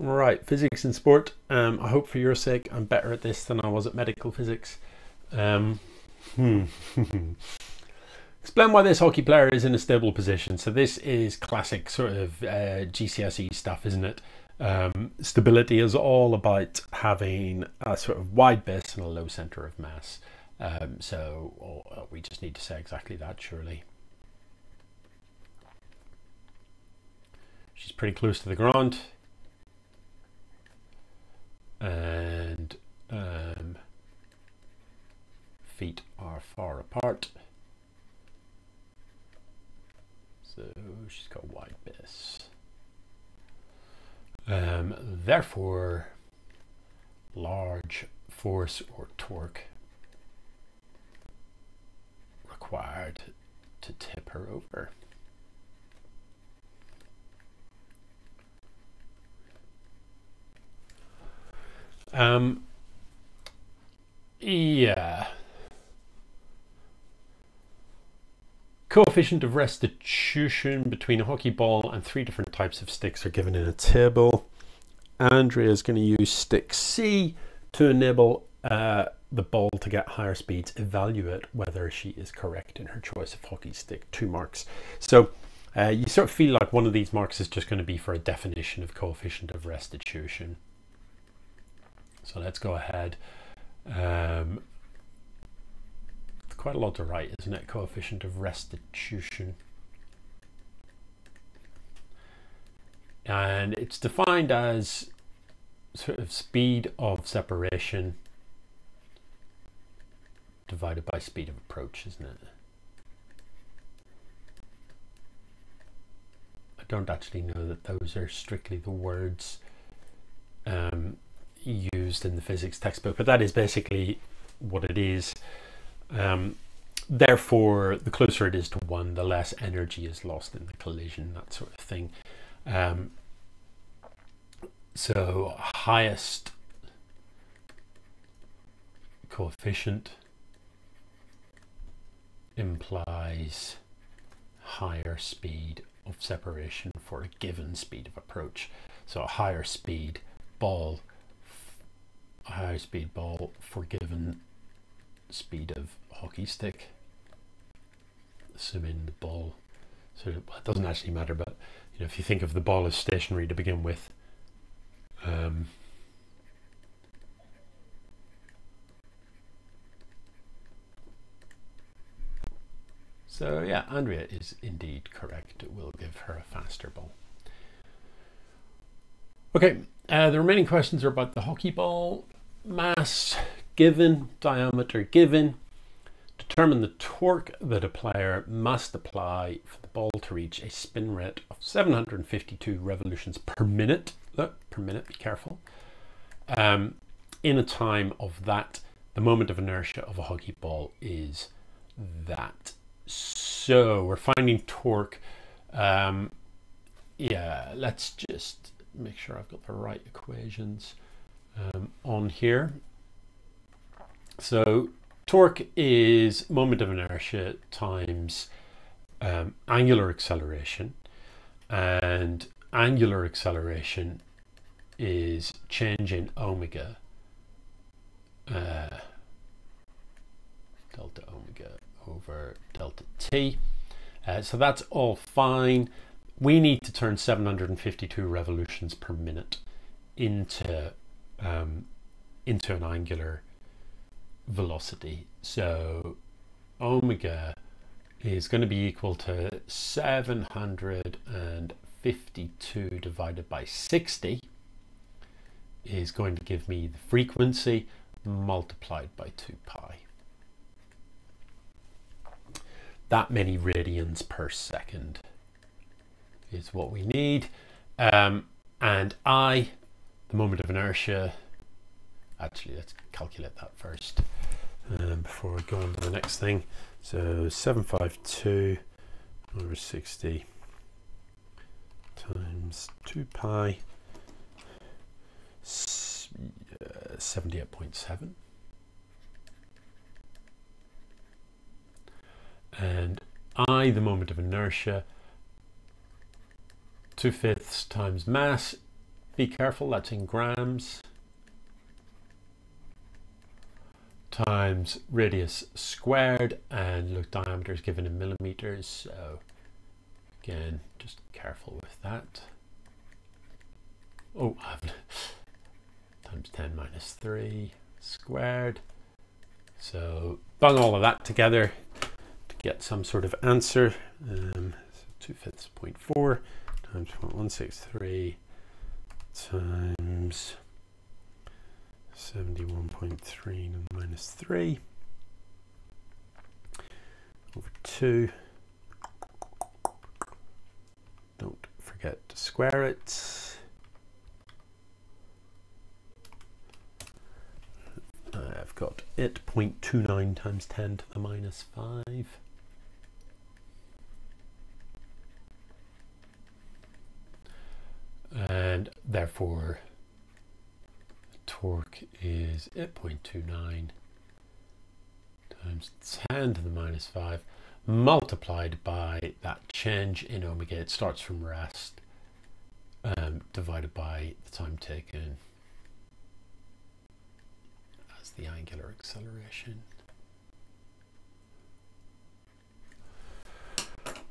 Right, physics and sport. Um, I hope for your sake I'm better at this than I was at medical physics. Um, hmm. Explain why this hockey player is in a stable position. So this is classic sort of uh, GCSE stuff, isn't it? Um, stability is all about having a sort of wide base and a low center of mass. Um, so oh, we just need to say exactly that, surely. She's pretty close to the ground. And um, feet are far apart. So she's got wide base. Um, therefore, large force or torque required to tip her over. Um, yeah. Coefficient of restitution between a hockey ball and three different types of sticks are given in a table. Andrea is going to use stick C to enable uh, the ball to get higher speeds, evaluate whether she is correct in her choice of hockey stick, two marks. So uh, you sort of feel like one of these marks is just going to be for a definition of coefficient of restitution. So let's go ahead. Um, it's quite a lot to write, isn't it? Coefficient of restitution. And it's defined as sort of speed of separation divided by speed of approach, isn't it? I don't actually know that those are strictly the words um, used in the physics textbook, but that is basically what it is. Um, therefore, the closer it is to one, the less energy is lost in the collision, that sort of thing. Um, so, highest coefficient implies higher speed of separation for a given speed of approach. So, a higher speed ball high speed ball for given speed of hockey stick. Assuming the ball so it doesn't actually matter but you know if you think of the ball as stationary to begin with um, so yeah Andrea is indeed correct. We'll give her a faster ball. Okay uh, the remaining questions are about the hockey ball mass given, diameter given. Determine the torque that a player must apply for the ball to reach a spin rate of 752 revolutions per minute. Look, per minute, be careful. Um, in a time of that, the moment of inertia of a hockey ball is that. So we're finding torque. Um, yeah, let's just make sure I've got the right equations um, on here. So torque is moment of inertia times um, angular acceleration. And angular acceleration is change in omega uh, delta omega over delta t. Uh, so that's all fine. We need to turn 752 revolutions per minute into um, into an angular velocity. So omega is going to be equal to 752 divided by 60 is going to give me the frequency multiplied by 2 pi. That many radians per second is what we need. Um, and I the moment of inertia. Actually, let's calculate that first um, before we go on to the next thing. So 752 over 60 times 2 pi, 78.7. And I, the moment of inertia, 2 fifths times mass be careful, that's in grams. Times radius squared and look diameter is given in millimeters. So again, just careful with that. Oh, I've times 10 minus 3 squared. So bung all of that together to get some sort of answer. Um, so 2 fifths 0.4 times 0.163 times 71.3 minus 3 over 2. Don't forget to square it. I've got it 0.29 times 10 to the minus 5. And therefore, torque is 8.29 times 10 to the minus 5 multiplied by that change in omega. It starts from rest um, divided by the time taken as the angular acceleration.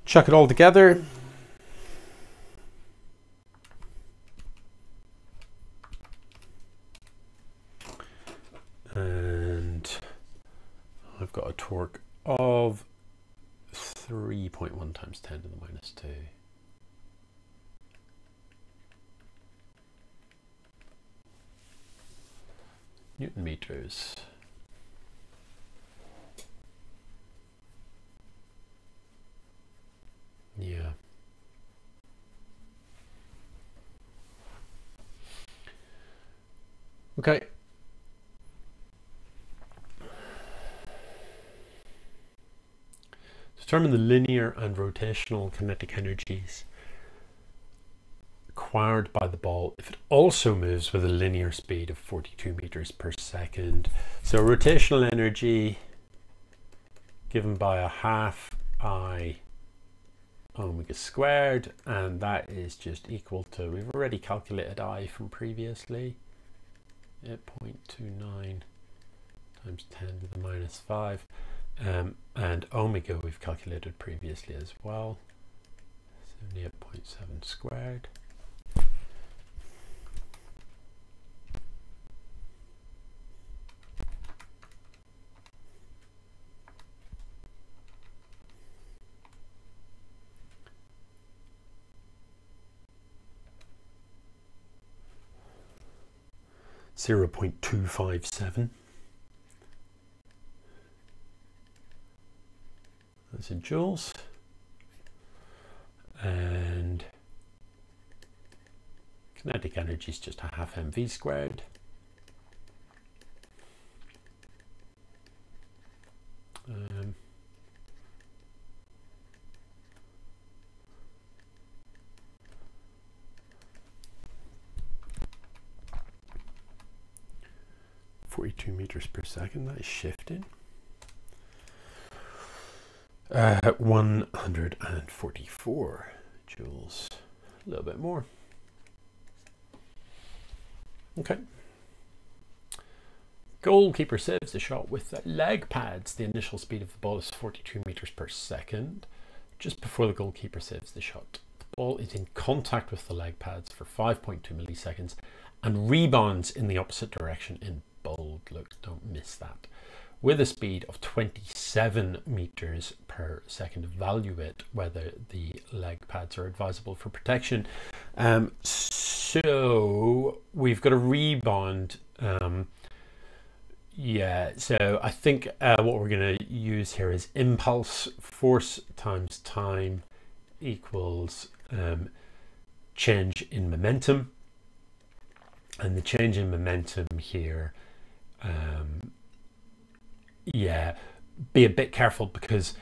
Chuck it all together. And I've got a torque of 3.1 times 10 to the minus 2. Newton meters. Yeah. Okay. Determine the linear and rotational kinetic energies acquired by the ball if it also moves with a linear speed of 42 meters per second. So rotational energy given by a half I omega squared and that is just equal to, we've already calculated I from previously, 8.29 times 10 to the minus 5 um, and omega we've calculated previously as well, 78.7 squared. 0.257. That's joules. And kinetic energy is just a half mv squared. Um, 42 meters per second. That is shifting. Uh, 144 joules. A little bit more. Okay. Goalkeeper saves the shot with the leg pads. The initial speed of the ball is 42 meters per second. Just before the goalkeeper saves the shot, the ball is in contact with the leg pads for 5.2 milliseconds and rebounds in the opposite direction in bold look, don't miss that. With a speed of 27 meters per second, evaluate whether the leg pads are advisable for protection. Um, so we've got a rebound. Um, yeah, so I think uh, what we're going to use here is impulse force times time equals um, change in momentum. And the change in momentum here um, yeah, be a bit careful because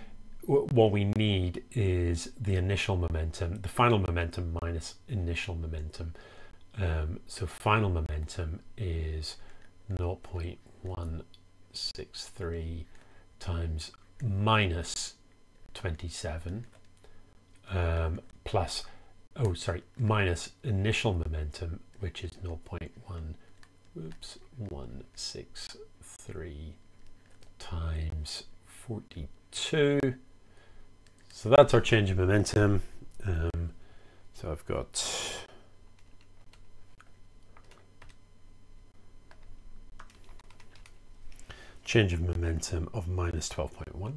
what we need is the initial momentum, the final momentum minus initial momentum. Um, so final momentum is 0.163 times minus 27 um, plus oh sorry, minus initial momentum, which is 0.1, oops, 163 times 42. So that's our change of momentum. Um, so I've got change of momentum of minus 12.1.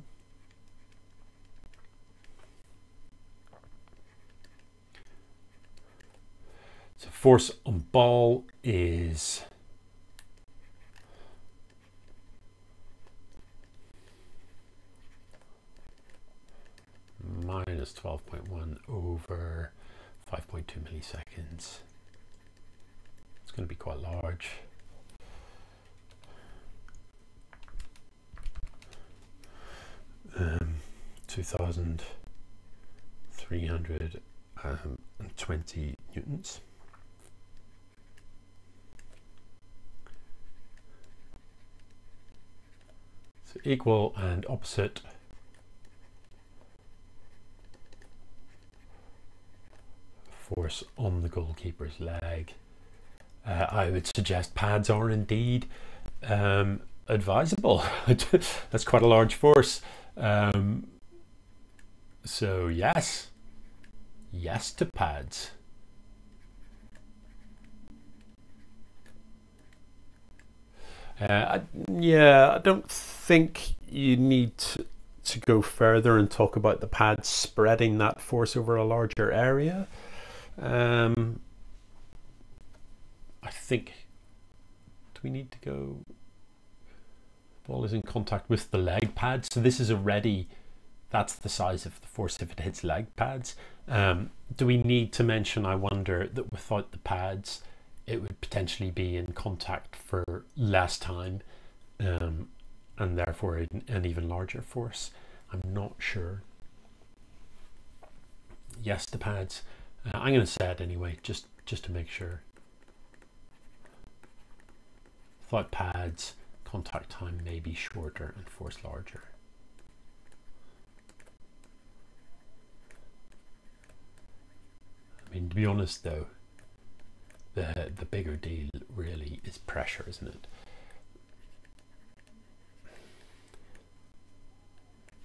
So force on ball is minus 12.1 over 5.2 milliseconds. It's going to be quite large. Um, 2,320 newtons. So equal and opposite force on the goalkeeper's leg. Uh, I would suggest pads are indeed um, advisable. That's quite a large force. Um, so yes, yes to pads. Uh, I, yeah, I don't think you need to, to go further and talk about the pads spreading that force over a larger area. Um, I think, do we need to go? Ball is in contact with the leg pad. So this is already, that's the size of the force if it hits leg pads. Um, do we need to mention, I wonder, that without the pads, it would potentially be in contact for less time um, and therefore an, an even larger force? I'm not sure. Yes, the pads. Uh, I'm going to say it anyway, just, just to make sure. Thought pads, contact time may be shorter and force larger. I mean, to be honest though, the, the bigger deal really is pressure, isn't it?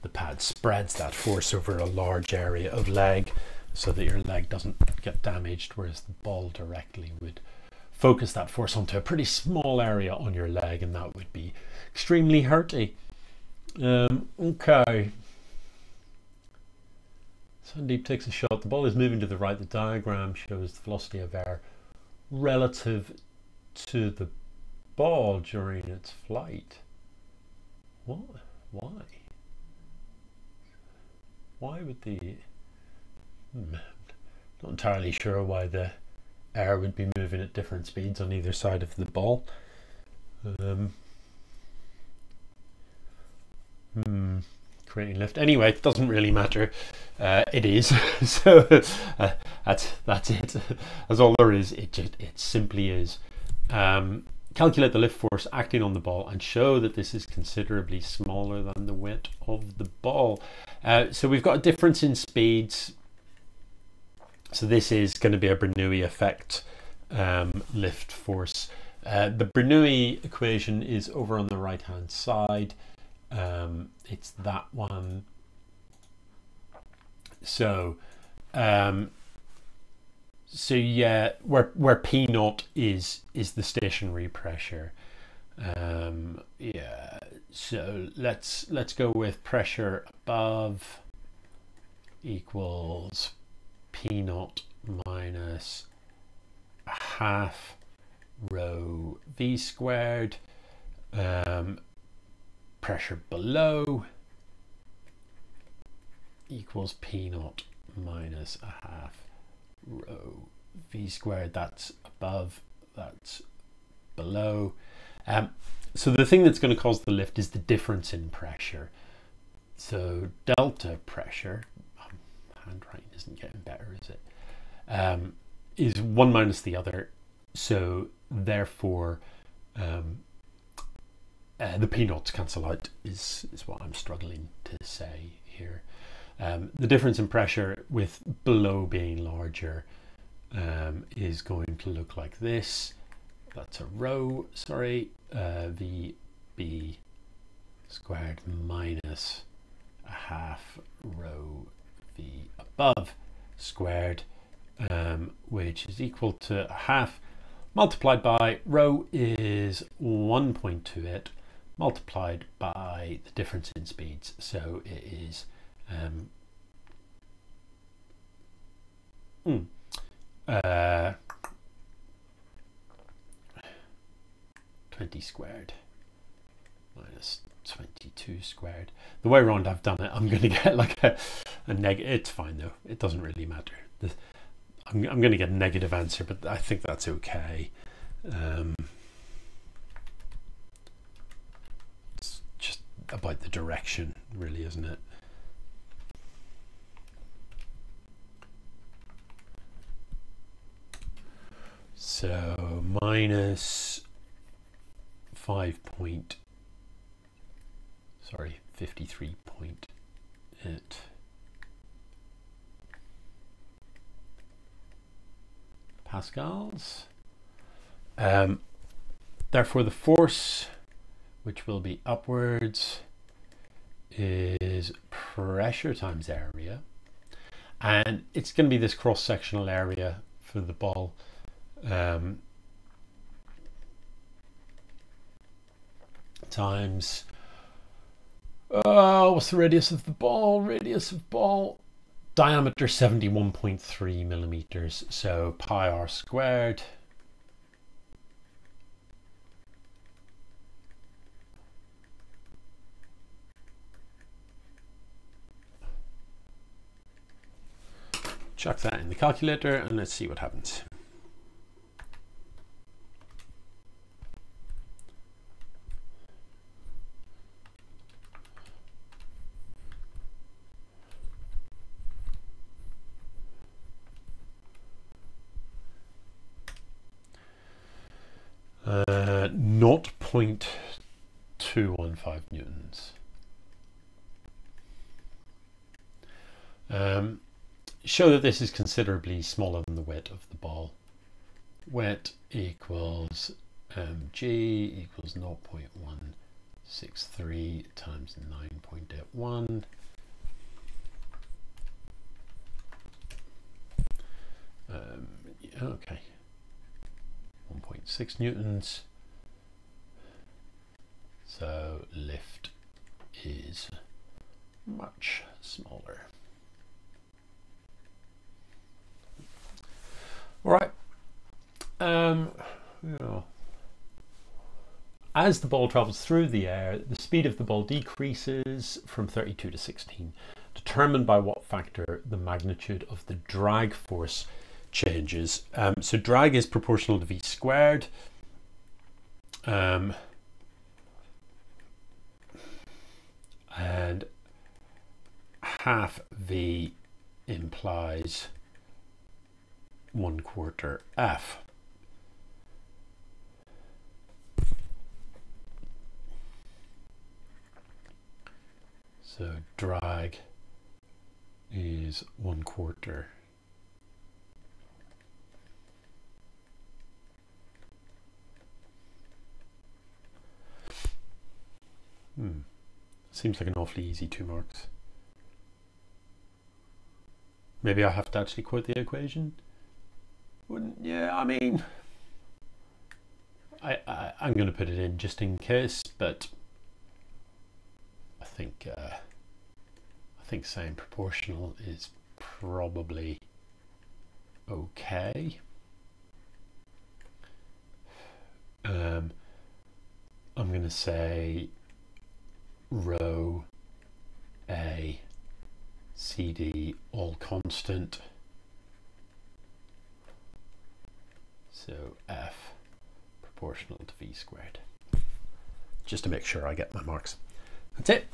The pad spreads that force over a large area of leg so that your leg doesn't get damaged, whereas the ball directly would focus that force onto a pretty small area on your leg, and that would be extremely hurty. Um, okay. Sandeep takes a shot. The ball is moving to the right. The diagram shows the velocity of air relative to the ball during its flight. What? Why? Why would the. Not entirely sure why the air would be moving at different speeds on either side of the ball. Um, hmm, creating lift. Anyway, it doesn't really matter. Uh, it is. so uh, that's that's it. That's all there is. It just it simply is. Um, calculate the lift force acting on the ball and show that this is considerably smaller than the weight of the ball. Uh, so we've got a difference in speeds so this is going to be a Bernoulli effect um, lift force. Uh, the Bernoulli equation is over on the right hand side. Um, it's that one. So, um, so yeah, where where P naught is is the stationary pressure. Um, yeah. So let's let's go with pressure above equals P naught minus a half rho V squared, um, pressure below equals P naught minus a half rho V squared. That's above, that's below. Um, so the thing that's going to cause the lift is the difference in pressure. So delta pressure, handwriting isn't getting better, is it? Um, is one minus the other. So therefore, um, uh, the p naughts cancel out is, is what I'm struggling to say here. Um, the difference in pressure with below being larger um, is going to look like this. That's a rho, sorry, uh, VB squared minus a half rho V above squared, um, which is equal to a half multiplied by rho is 1.28 multiplied by the difference in speeds. So it is um, mm, uh, 20 squared minus 22 squared. The way around I've done it, I'm going to get like a, a negative. It's fine though. It doesn't really matter. I'm, I'm going to get a negative answer, but I think that's okay. Um, it's just about the direction, really, isn't it? So minus five point, sorry, 53 point it. Pascals. Um, therefore, the force, which will be upwards, is pressure times area. And it's going to be this cross-sectional area for the ball. Um, times, uh, what's the radius of the ball? Radius of ball diameter 71.3 millimeters so pi r squared. Chuck that in the calculator and let's see what happens Uh, 0.215 newtons. Um, show that this is considerably smaller than the width of the ball. Wet equals um, G equals 0.163 times 9.81. Um, okay. 1.6 newtons. So lift is much smaller. All right. Um, yeah. As the ball travels through the air, the speed of the ball decreases from 32 to 16, determined by what factor the magnitude of the drag force changes. Um, so drag is proportional to v squared. Um, and half v implies one quarter f. So drag is one quarter Hmm. Seems like an awfully easy two marks. Maybe I have to actually quote the equation. Wouldn't, yeah, I mean, I, I I'm going to put it in just in case, but I think uh, I think saying proportional is probably okay. Um, I'm going to say rho A CD all constant. So F proportional to V squared. Just to make sure I get my marks. That's it.